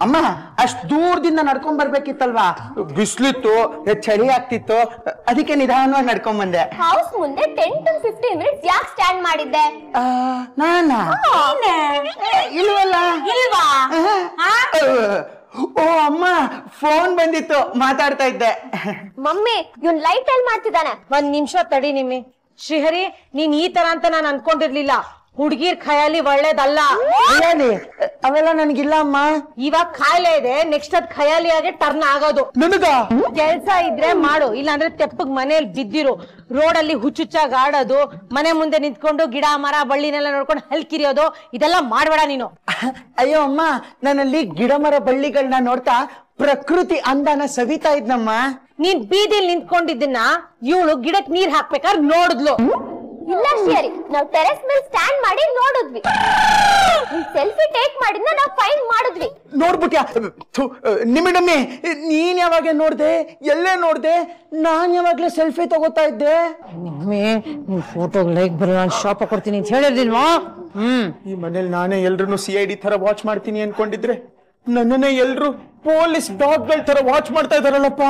ಅಮ್ಮ ಅಷ್ಟ್ ದೂರದಿಂದ ನಡ್ಕೊಂಡ್ ಬರ್ಬೇಕಿತ್ತಲ್ವಾ? ಬಿಸ್ಲಿತ್ತು ಚಳಿ ಆಗ್ತಿತ್ತು ಅದಕ್ಕೆ ನಿಧಾನವಾಗಿ ನಡ್ಕೊಂಡ್ ಬಂದೆ. ಹೌಸ್ ಮುಂದೆ ಟೆನ್ ಟು ಫಿಫ್ಟೀನ್ ಮಿನಿಟ್ಸ್ ಯಾಕೆ ಸ್ಟ್ಯಾಂಡ್ ಮಾಡಿದ್ದೆ? ಆ, ನಾನಾ? ಇಲ್ವಲ್ಲ? ಇಲ್ವಾ? ಓ ಅಮ್ಮ ಫೋನ್ ಬಂದಿತ್ತು ಮಾತಾಡ್ತಾ ಇದ್ದೆ. ಮಮ್ಮಿ ಇವನ್ ಲೈಟ್ ಅಲ್ಲಿ ಮಾಡ್ತಿದ್ದಾನೆ? ಒಂದ್ ನಿಮಿಷ ತಡಿ ನಿಮ್ಮಿ. ಶ್ರೀಹರಿ ನೀನ್ ಈ ತರ ಅಂತ ನಾನು ಅನ್ಕೊಂಡಿರ್ಲಿಲ್ಲ. ಹುಡ್ಗಿರ್ ಖಯಾಲಿ ಒಳ್ಳೇದಲ್ಲ. ಅವೆಲ್ಲ ನನ್ಗಿಲ್ಲ ಅಮ್ಮ. ಇವಾಗ ಖಾಯಿಲೆ ಇದೆ ನೆಕ್ಸ್ಟ್ ಅದ್ ಖಯಾಲಿ ಆಗಿ ಟರ್ನ್ ಆಗೋದು. ನನಗ? ಕೆಲ್ಸ ಇದ್ರೆ ಮಾಡು ಇಲ್ಲಾಂದ್ರೆ ತೆಪ್ಪಗ್ ಮನೇಲಿ ಬಿದ್ದಿರು. ರೋಡಲ್ಲಿ ಹುಚ್ಚುಚ್ಚಾಗ್ ಆಡೋದು ಮನೆ ಮುಂದೆ ನಿಂತ್ಕೊಂಡು ಗಿಡ ಮರ ಬಳ್ಳಿನೆಲ್ಲ ನೋಡ್ಕೊಂಡು ಹಲ್ಕಿರಿಯೋದು ಇದೆಲ್ಲ ಮಾಡ್ಬೇಡ ನೀನು. ಅಯ್ಯೋ ಅಮ್ಮ ನನ್ನಲ್ಲಿ ಗಿಡ ಮರ ಬಳ್ಳಿಗಳನ್ನ ನೋಡ್ತಾ ಪ್ರಕೃತಿ ಅಂದಾನ ಸವಿತಾ ಇದ್ನಮ್ಮ. ನೀನ್ ಬೀದಿಲ್ ನಿಂತ್ಕೊಂಡಿದ್ದನ್ನ ಇವಳು ಗಿಡಕ್ ನೀರ್ ಹಾಕ್ಬೇಕಾದ್ರೆ ನೋಡಿದ್ಲು. ಇಲ್ಲ ಶಿಯರಿ ನಾವ್ ಟೆರೆಸ್ ಮೇಲೆ ಸ್ಟ್ಯಾಂಡ್ ಮಾಡಿ ನೋಡಿದ್ವಿ. ಸೆಲ್ಫಿ ಟೇಕ್ ಮಾಡಿದ್ನ ನಾವ್ ಫೈನ್ ಮಾಡಿದ್ವಿ. ನೋಡ್ಬಿಟ್ಯಾ? ಥು, ನಿಮಿಡಮ್ಮಿ ನೀನ್ ಯಾವಾಗ ನೋಡ್ದೆ? ಎಲ್ಲೇ ನೋಡ್ದೆ? ನಾನ್ ಯಾವಾಗ್ಲೇ ಸೆಲ್ಫಿ ತಗೋತಾ ಇದ್ದೆ? ನಿಮ್ಮೆ ನಿನ್ ಫೋಟೋ ಲೈಕ್ ಬರಲ್ಲ ನಾನು ಶಾಪ್ ಕೊಡ್ತೀನಿ ಅಂತ ಹೇಳಿರ್ಲಿಲ್ವಾ? ಹ್ಮ್. ಈ ಮನೇಲಿ ನಾನೇ ಎಲ್ರು ಸಿ ಐ ಡಿ ತರ ವಾಚ್ ಮಾಡ್ತೀನಿ ಅನ್ಕೊಂಡಿದ್ರೆ ನನ್ನನ್ನೇ ಎಲ್ರು ಪೊಲೀಸ್ ಡಾಗ್ಗಳ ತರ ವಾಚ್ ಮಾಡ್ತಾ ಇದಾರಲ್ಲಪ್ಪ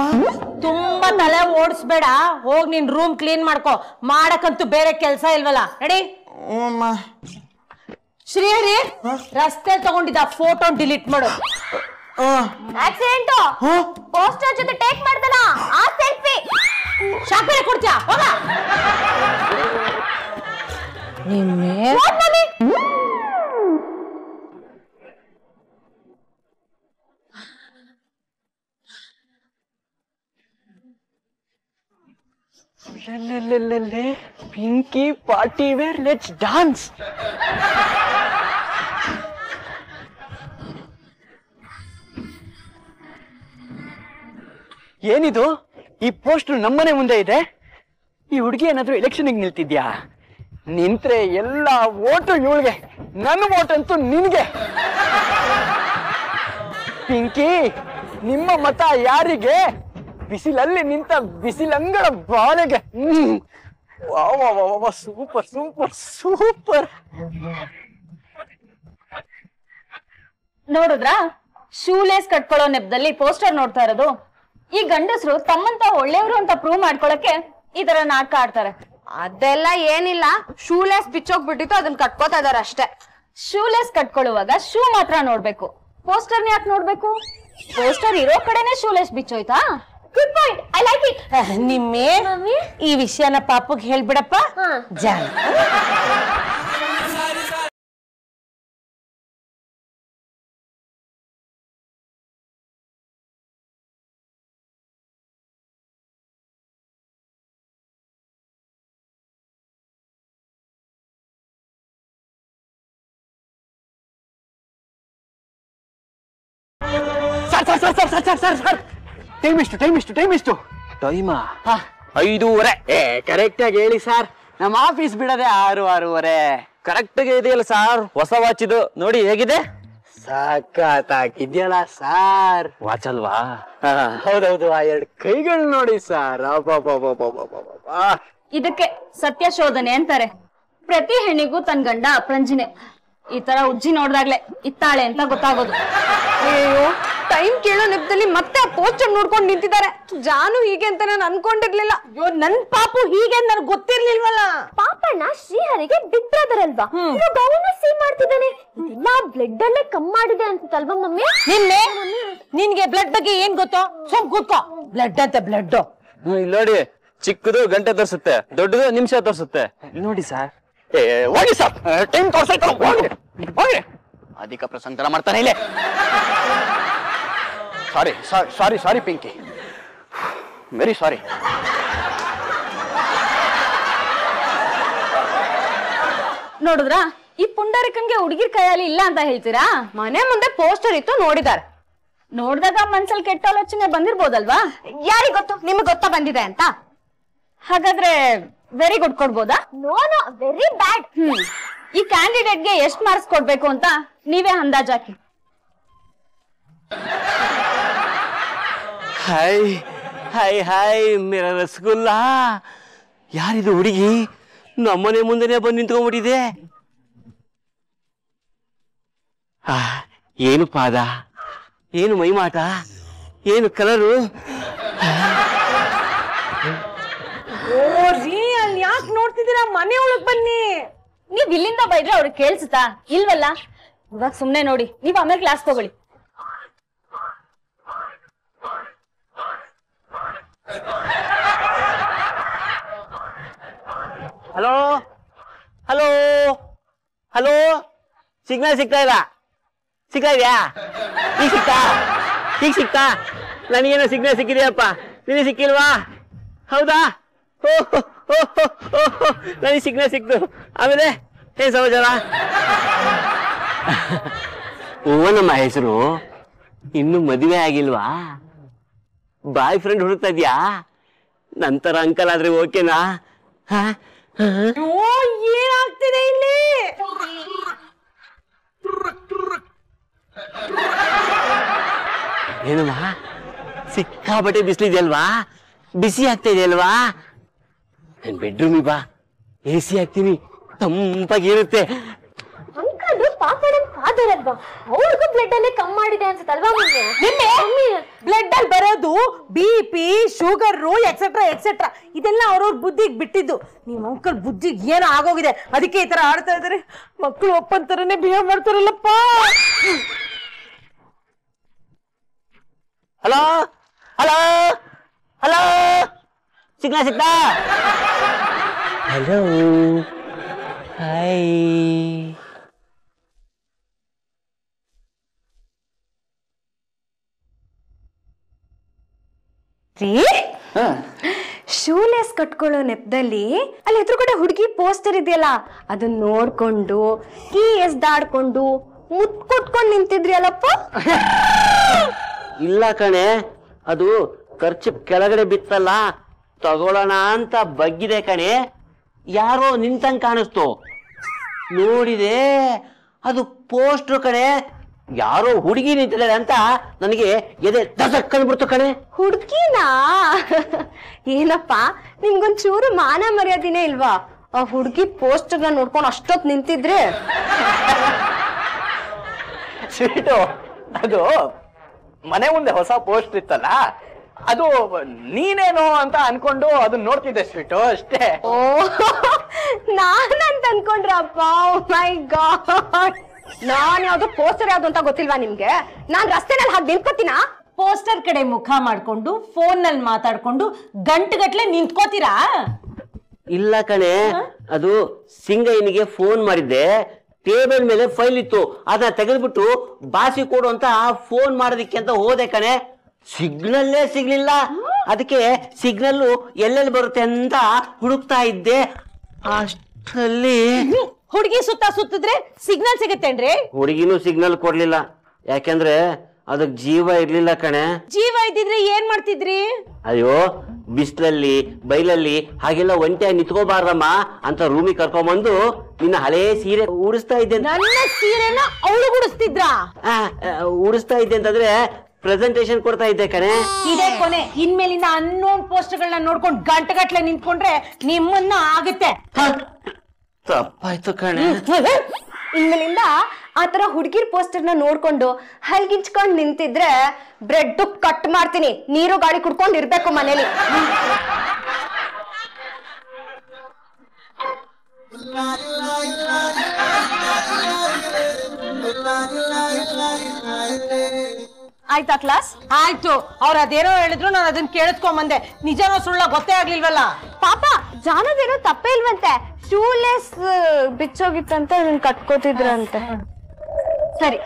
ತುಂಬಾ ತಲೆ ಓಡಿಸ್ಬೇಡ. ಹೋಗ್ ನಿನ್ ರೂಮ್ ಕ್ಲೀನ್ ಮಾಡ್ಕೋ. ಮಾಡಕ್ಕಂತೂ ಬೇರೆ ಕೆಲ್ಸ ಇಲ್ವಲ್ಲ? ರೆಡಿ ಶ್ರೀಹರಿ ರಸ್ತೆ ತಗೊಂಡಿದ್ದ ಫೋಟೋ ಡಿಲೀಟ್ ಮಾಡು. ಆಕ್ಸಿಡೆಂಟ್ ಪೋಸ್ಟರ್ ಜೊತೆ ಟೇಕ್ ಮಾಡ್ದಲ್ಲ? ಆ ಸೆಲ್ಫಿ ಶಾಪೇರೆ ಕೊಡ್ತೀಯ? ಹೋಗ. Pinky, party where, let's dance. ಏನಿದು? ಈ ಪೋಸ್ಟ್ ನಮ್ಮನೆ ಮುಂದೆ ಇದೆ. ಈ ಹುಡುಗಿ ಏನಾದ್ರೂ ಎಲೆಕ್ಷನ್ಗೆ ನಿಲ್ತಿದ್ಯಾ? ನಿಂತ್ರೆ ಎಲ್ಲ ಓಟು ಇವಳಿಗೆ. ನನ್ನ ಓಟ್ ಅಂತೂ ನಿನ್ಗೆ. ಪಿಂಕಿ, ನಿಮ್ಮ ಮತ ಯಾರಿಗೆ? ಬಿಸಿಲಲ್ಲಿ ನಿಂತ ಬಿಸಿಲಂಗಳ ಬಾಳೆಗೆ ಸೂಪರ್ ಸೂಪರ್ ಸೂಪರ್ ಸೂಪರ್ ನೋಡಿದ್ರಾ? ಶೂಲೇಸ್ ಕಟ್ಕೊಳ್ಳೋ ನೆಪದಲ್ಲಿ ಪೋಸ್ಟರ್ ನೋಡ್ತಾ ಇರೋದು. ಈ ಗಂಡಸರು ತಮ್ಮಂತ ಒಳ್ಳೆಯವರು ಅಂತ ಪ್ರೂವ್ ಮಾಡ್ಕೊಳಕ್ಕೆ ಈ ತರ ನಾಟಕ ಆಡ್ತಾರೆ. ಅದೆಲ್ಲ ಏನಿಲ್ಲ. ಶೂಲೆಸ್ ಬಿಚ್ಚೋಗ್ಬಿಟ್ಟಿತ್ತು ಅದನ್ನ ಕಟ್ಕೋತಾ ಇದಾರೆ ಅಷ್ಟೇ. ಶೂಲೆಸ್ ಕಟ್ಕೊಳ್ಳುವಾಗ ಶೂ ಮಾತ್ರ ನೋಡ್ಬೇಕು. ಪೋಸ್ಟರ್ ಯಾಕೆ ನೋಡ್ಬೇಕು? ಪೋಸ್ಟರ್ ಇರೋ ಕಡೆನೆ shoelace ಬಿಚ್ಚೋಯ್ತಾ? Good point I like it ನಿಮ್ಮೆ ಈ ವಿಷಯನ ಪಾಪಗ್ ಹೇಳ್ಬಿಡಪ್ಪ ಹಾ. ಜಾನ ಸರ್ ಸರ್ ಟೈಮ್ ಎಷ್ಟು ಟೈಮ್ ಎಷ್ಟು ಟೈಮ್? ಎಷ್ಟು ಟೈಮಾ ಐದೂವರೆ. ಏ ಕರೆಕ್ಟ್ ಆಗಿ ಹೇಳಿ ಸರ್. ನಮ್ಮ ಆಫೀಸ್ ಬಿಡದೆ ಆರು ಆರೂವರೆ. ಕರೆಕ್ಟ್ ಆಗಿ ಇದೆಯಲ್ಲ ಸಾರ್? ಹೊಸ ವಾಚ್ ಇದು. ನೋಡಿ ಹೇಗಿದೆ? ಸಾಕಿದ್ಯಲ್ಲ ಸಾರ್. ವಾಚ್ ಅಲ್ವಾ? ಹೌದೌದು ಆ ಎರಡು ಕೈಗಳು ನೋಡಿ ಸಾರ್. ಇದಕ್ಕೆ ಸತ್ಯ ಶೋಧನೆ ಅಂತಾರೆ. ಪ್ರತಿ ಹೆಣ್ಣಿಗೂ ತನ್ ಗಂಡ ಅಪ್ರಂಜಿನೇ. ಈ ತರ ಉಜ್ಜಿ ನೋಡ್ದಾಗ್ಲೆ ಇತ್ತಾಳೆ ಅಂತ ಗೊತ್ತಾಗೋದು. ಅಯ್ಯೋ ಟೈಮ್ ಕೇಳೋ ನೆಪದಲ್ಲಿ ಮತ್ತೆ ಆ ಪೋಸ್ಟರ್ ನೋಡ್ಕೊಂಡು ನಿಂತಿದ್ದಾರೆ. ಜಾನು ಹೀಗೆ ಅಂತ ನಾನು ಅನ್ಕೊಂಡಿರ್ಲಿಲ್ಲ. ಅಯ್ಯೋ ನನ್ ಪಾಪು ಹೀಗೆ ನನ್ ಗೊತ್ತಿರ್ಲಿಲ್ವಲ್ಲ? ಪಾಪಣ್ಣ ಶ್ರೀಹರಿಗೆ ಬಿಗ್ ಬ್ರದರ್ ಅಲ್ವಾ? ಗೌನ ಸೀ ಮಾಡ್ತಿದ್ದಾನೆ. ಇದೆಲ್ಲ ಬ್ಲಡ್ ಅಲ್ಲೇ ಕಮ್ ಮಾಡಿದೆ ಅನ್ಸುತ್ತಲ್ವಾ ಮಮ್ಮಿ? ನಿನ್ನೆ ನಿನ್ಗೆ ಬ್ಲಡ್ ಬಗ್ಗೆ ಏನ್ ಗೊತ್ತೋ? ಸ್ವಲ್ಪ ಕೂತ್ಕೋ. ಬ್ಲಡ್ ಅಂತ ಬ್ಲಡ್ ನೋಡಿ. ಚಿಕ್ಕದು ಗಂಟೆ ತೋರಿಸುತ್ತೆ ದೊಡ್ಡದು ನಿಮಿಷ ತೋರಿಸುತ್ತೆ. ನೋಡಿ ಸರ್. ಏ ಓಡಿ ಸರ್. ಟೈಮ್ ತೋರ್ಸೈತಲ್ಲ ಅಧಿಕ ಪ್ರಸಂತರ ಮಾಡ್ತಾನೆ ಇಲ್ಲೇ. Sorry sorry sorry Pinky. Very sorry. ನೋಡಿದ್ರಾ ಈ ಪುಂಡರಿಕನ್ಗೆ ಹುಡುಗಿರ್ ಕೈಯಲ್ಲಿ ಇಲ್ಲ ಅಂತ ಹೇಳ್ತೀರಾ? ಮನೆ ಮುಂದೆ ಪೋಸ್ಟರ್ ಇತ್ತು ನೋಡಿದಾರೆ ನೋಡಿದಾಗ ಮನ್ಸಲ್ಲಿ ಕೆಟ್ಟ ಆಲೋಚನೆ ಬಂದಿರ್ಬೋದಲ್ವಾ? ಯಾರಿಗ್ ಗೊತ್ತು? ನಿಮ್ಗೆ ಗೊತ್ತಾ ಬಂದಿದೆ ಅಂತ? ಹಾಗಾದ್ರೆ ವೆರಿ ಗುಡ್ ಕೊಡ್ಬೋದಾ? ನೋ ನೋ ವೆರಿ ಬ್ಯಾಡ್ ಹ್ಮ್. ಈ ಕ್ಯಾಂಡಿಡೇಟ್ಗೆ ಎಷ್ಟ್ ಮಾರ್ಕ್ಸ್ ಕೊಡ್ಬೇಕು ಅಂತ ನೀವೇ ಅಂದಾಜಾಕಿ ಹಾಯ್ ಹಾಯ್ ಹಾಯ್ ಮೇರ ರಸಗುಲ್ಲ. ಯಾರಿದು ಹುಡುಗಿ? ನಮ್ಮನೆ ಮುಂದೆನೆ ಬಂದು ನಿಂತ್ಕೊಂಡ್ಬಿಟ್ಟಿದೆ. ಏನು ಪಾದ? ಏನು ಮೈಮಾಟ? ಏನು ಕಲರು? ಅಲ್ಲಿ ಯಾಕೆ ನೋಡ್ತಿದ್ದೀರಾ? ಮನೆ ಒಳಗ್ ಬನ್ನಿ. ನೀವ್ ಇಲ್ಲಿಂದ ಬೈದ್ರೆ ಅವ್ರಿಗೆ ಕೇಳಿಸುತ್ತಾ? ಇಲ್ವಲ್ಲ? ಇವಾಗ ಸುಮ್ನೆ ನೋಡಿ, ನೀವ್ ಆಮೇಲೆ ಕ್ಲಾಸ್ ತಗೊಳ್ಳಿ ಹಲೋ? ಹಲೋ? ಹಲೋ? ಸಿಗ್ನಲ್ ಸಿಗ್ತಾ ಇಲ್ಲ? ಸಿಗ್ತಾ ಇದೆಯಾ? ಈಗ ಸಿಗ್ತಾ? ಈಗ ಸಿಗ್ತಾ? ನನಗೇನೋ ಸಿಗ್ನಲ್ ಸಿಕ್ಕಿದೆಯಪ್ಪ. ನಿನಗೆ ಸಿಕ್ಕಿಲ್ವಾ? ಹೌದಾ? ಓಹ್ ನನಗೆ ಸಿಗ್ನಲ್ ಸಿಕ್ತು. ಆಮೇಲೆ ಏನು ಸಮಾಚಾರ? ಓನಮ್ಮ ಹೆಸರು ಇನ್ನು ಮದುವೆ ಆಗಿಲ್ವಾ? ಬಾಯ್ ಫ್ರೆಂಡ್ ಹುಡುಕ್ತಾ ಇದೆಯಾ? ನಂತರ ಅಂಕಲ್ ಆದ್ರೆ ಓಕೆನಾ? ಹಾ? ಓ ಏನಾಗ್ತಿದೆ ಇಲ್ಲಿ? ಏನಮ್ಮ? ಸಿಕ್ಕಾಪಟ್ಟೆ ಬಿಸಿಲಿದೆ ಅಲ್ವಾ ಬಿಸಿ ಆಗ್ತಾ ಇದೆಯಲ್ವಾ ನನ್ ಬೆಡ್ರೂಮಿಗೆ ಬಾ. ಎ ಸಿ ಹಾಕ್ತೀನಿ. ತಂಪಾಗಿರುತ್ತೆ. ಪಾಪಡನ್ ಫಾದರ್ ಅಲ್ವಾ ಅವ್ರಿಗೂ ಬ್ಲಡ್ ಅಲ್ಲೇ ಕಮ್ಮಿ ಮಾಡಿದೆ ಅನ್ಸುತ್ತಲ್ವಾ ಮಮ್ಮಿ ಬ್ಲಡ್ ಅಲ್ಲಿ ಬರೋದು B P sugar etcetera etcetera ಇದೆಲ್ಲ ಅವ್ರವ್ರ ಬುದ್ಧಿಗೆ ಬಿಟ್ಟಿದ್ದು. ನಿಮ್ಮ ಅಂಕಲ್ ಬುದ್ಧಿಗೆ ಏನೋ ಆಗೋಗಿದೆ. ಅದಕ್ಕೆ ಈ ತರ ಆಡ್ತಾ ಇದಾರೆ ಮಕ್ಕಳು ಒಪ್ಪಂತರನೇ ಬಿಹೇವ್ ಮಾಡ್ತಾರಲ್ಲಪ್ಪ. ಹಲೋ? ಹಲೋ? ಹಲೋ? ಸಿಗ್ನಾ ಸಿಗ್ತಾ ಹಲೋ. ಹಾಯ್ ಶೂಲೇಸ್ ಕಟ್ಕೊಳ್ಳೋ ನೆಪದಲ್ಲಿ ಅಲ್ಲಿ ಎದುರುಗಡೆ ಹುಡುಗಿ ಪೋಸ್ಟರ್ ಇದೆಯಲ್ಲ ಅದನ್ನ ನೋಡ್ಕೊಂಡು ಕೀ ಎಸ್ದಾಡ್ಕೊಂಡು ಮುತ್ ಕೊಟ್ಕೊಂಡು ನಿಂತಿದ್ರಿ ಅಲ್ಲಪ್ಪ ಇಲ್ಲ ಕಣೆ ಅದು ಖರ್ಚು ಕೆಳಗಡೆ ಬಿತ್ತಲ್ಲ ತಗೊಳ್ಳೋಣ ಅಂತ ಬಗ್ಗಿದೆ ಕಣೆ. ಯಾರೋ ನಿಂತಂಗ್ ಕಾಣಿಸ್ತು. ನೋಡಿದೆ ಅದು ಪೋಸ್ಟ್ರು ಕಣೆ. ಯಾರೋ ಹುಡುಗಿ ನಿಂತಿದ್ದಾರೆ ಅಂತ ನನಗೆ ಎದೆ ದಸಕ್ ಕಂಡ್ಬಿಡ್ತು ಕಣೆ. ಹುಡ್ಗಿನಾ? ಏನಪ್ಪ ನಿಮ್ಗೊಂದ್ ಚೂರು ಮಾನ ಮರ್ಯಾದಿನೇ ಇಲ್ವಾ? ಆ ಹುಡ್ಗಿ ಪೋಸ್ಟರ್ ನೋಡ್ಕೊಂಡು ಅಷ್ಟೊತ್ ನಿಂತಿದ್ರೆ? ಸ್ವೀಟು ಅದು ಮನೆ ಮುಂದೆ ಹೊಸ ಪೋಸ್ಟ್ ಇತ್ತಲ್ಲ ಅದು ನೀನೇನೋ ಅಂತ ಅನ್ಕೊಂಡು ಅದನ್ನ ನೋಡ್ತಿದ್ದೆ ಸ್ವೀಟು ಅಷ್ಟೇ. ಓ ನಾನಂತ ಅನ್ಕೊಂಡ್ರಪ್ಪ ಮೈ ಗಾಡ್ ನಾನ್ ಯಾವ್ದು ಪೋಸ್ಟರ್ ಯಾವ್ದು ಅಂತ ಗೊತ್ತಿಲ್ವಾ ನಿಮ್ಗೆ? ನಾನ್ ರಸ್ತೆನಲ್ಲಿ ಹಾಗೆ ನಿಂತ್ಕೋತೀನ ಪೋಸ್ಟರ್ ಕಡೆ ಮುಖ ಮಾಡ್ಕೊಂಡು ಫೋನ್ನಲ್ಲಿ ಮಾತಾಡ್ಕೊಂಡು ಗಂಟುಗಟ್ಲೆ ನಿಂತ್ಕೋತೀರಾ? ಇಲ್ಲ ಕಣೆ. ಅದು ಸಿಂಗಯ್ಯನಿಗೆ ಫೋನ್ ಮಾಡಿದ್ದೆ. ಟೇಬಲ್ ಮೇಲೆ ಫೈಲ್ ಇತ್ತು. ಅದನ್ನ ತೆಗೆದ್ಬಿಟ್ಟು ಬಾಸಿ ಕೊಡು ಅಂತ ಫೋನ್ ಮಾಡೋದಿಕ್ಕೆ ಅಂತ ಹೋದೆ ಕಣೆ. ಸಿಗ್ನಲ್ಲೇ ಸಿಗ್ಲಿಲ್ಲ. ಅದಕ್ಕೆ ಸಿಗ್ನಲ್ಲು ಎಲ್ಲೆಲ್ಲಿ ಬರುತ್ತೆ ಅಂತ ಹುಡುಕ್ತಾ ಇದ್ದೆ. ಅಷ್ಟರಲ್ಲಿ ಹುಡುಗಿ ಸುತ್ತ ಸುತ್ತಿದ್ರೆ ಸಿಗ್ನಲ್ ಸಿಗತ್ತೇನ್ರಿ? ಹುಡುಗಿನೂ ಸಿಗ್ನಲ್ ಕೊಡ್ಲಿಲ್ಲ. ಯಾಕೆಂದ್ರೆ ಅದಕ್ ಜೀವ ಇರ್ಲಿಲ್ಲ ಕಣೆ. ಜೀವ ಇದ್ದಿದ್ರೆ ಏನ್ ಮಾಡ್ತಿದ್ರಿ? ಅಯ್ಯೋ ಬಿಸ್ಲಲ್ಲಿ ಬೈಲಲ್ಲಿ ಹಾಗೆಲ್ಲ ಒಂಟಿಯಾಗಿ ನಿತ್ಕೋಬಾರ್ದಮ್ಮ ಅಂತ ರೂಮಿಗೆ ಕರ್ಕೊಂಡ್ಬಂದು ನಿನ್ನ ಹಳೇ ಸೀರೆ ಉಡಿಸ್ತಾ ಇದ್ದೆ ನನ್ನ ಸೀರೆನ ಅವಳು ಉಡಿಸ್ತಿದ್ರ? ಆ, ಆ, ಉಡಿಸ್ತಾ ಇದ್ದೆ ಅಂತಂದ್ರೆ ಪ್ರೆಸೆಂಟೇಶನ್ ಕೊಡ್ತಾ ಇದ್ದೆ ಕಣೆ. ಇದೇ ಕೊನೆ. ಇನ್ಮೇಲಿನ ಅನ್ನೋನ್ ಪೋಸ್ಟ್ಗಳನ್ನ ನೋಡ್ಕೊಂಡು ಗಂಟಗಟ್ಲೆ ನಿಂತ್ಕೊಂಡ್ರೆ ನಿಮ್ಮನ್ನ ಆಗುತ್ತೆ. ತಪ್ಪಾಯ್ತು ಕಣೆ. ಇನ್ಮೇಲಿಂದ ಆತರ ಹುಡುಗಿರ್ ಪೋಸ್ಟರ್ನ ನೋಡ್ಕೊಂಡು ಹಲ್ಗಿಂಚ್ಕೊಂಡ್ ನಿಂತಿದ್ರೆ ಬ್ರೆಡ್ ಕಟ್ ಮಾಡ್ತೀನಿ. ನೀರು ಗಾಳಿ ಕುಡ್ಕೊಂಡು ಇರ್ಬೇಕು ಮನೇಲಿ. ಆಯ್ತಾ ಕ್ಲಾಸ್? ಆಯ್ತು. ಅವ್ರು ಅದೇನೋ ಹೇಳಿದ್ರು ನಾನು ಅದನ್ನ ಕೇಳಿಸ್ಕೊಂಡ್ ಬಂದೆ. ನಿಜನೋ ಸುಳ್ಳ ಗೊತ್ತೇ ಆಗ್ಲಿಲ್ವಲ್ಲ? ಪಾಪ ಜಾನದೇನೋ ತಪ್ಪೇ ಇಲ್ವಂತೆ. ಶೂಲೆಸ್ ಬಿಚ್ಚೋಗಿತ್ತಂತ ಅದನ್ನ ಕಟ್ಕೋತಿದ್ರಂತೆ. ಸರಿ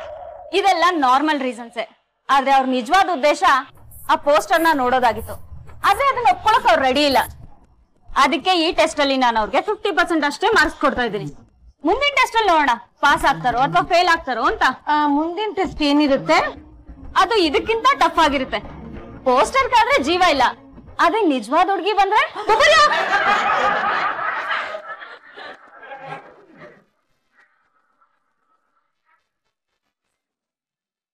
ಇದೆಲ್ಲ ನಾರ್ಮಲ್ ರೀಸನ್ಸೇ ಆದ್ರೆ ಅವ್ರ ನಿಜವಾದ ಉದ್ದೇಶ ಆ ಪೋಸ್ಟರ್ನ ನೋಡೋದಾಗಿತ್ತು. ಆದ್ರೆ ಅದನ್ನ ಒಪ್ಕೊಳಕ್ ಅವ್ರು ರೆಡಿ ಇಲ್ಲ. ಅದಕ್ಕೆ ಈ ಟೆಸ್ಟ್ ಅಲ್ಲಿ ನಾನು ಅವ್ರಿಗೆ ಫಿಫ್ಟಿ ಪರ್ಸೆಂಟ್ ಅಷ್ಟೇ ಮಾರ್ಕ್ಸ್ ಕೊಡ್ತಾ ಇದ್ದೀನಿ. ಮುಂದಿನ ಟೆಸ್ಟ್ ಅಲ್ಲಿ ನೋಡೋಣ ಪಾಸ್ ಆಗ್ತಾರೋ ಅಥವಾ ಫೇಲ್ ಆಗ್ತಾರೋ ಅಂತ. ಮುಂದಿನ ಟೆಸ್ಟ್ ಏನಿರುತ್ತೆ? ಅದು ಇದಕ್ಕಿಂತ ಟಫ್ ಆಗಿರುತ್ತೆ. ಪೋಸ್ಟರ್ ಕಾದ್ರೆ ಜೀವ ಇಲ್ಲ. ಅದೇ ನಿಜವಾದ ಹುಡುಗಿ ಬಂದ್ರೆ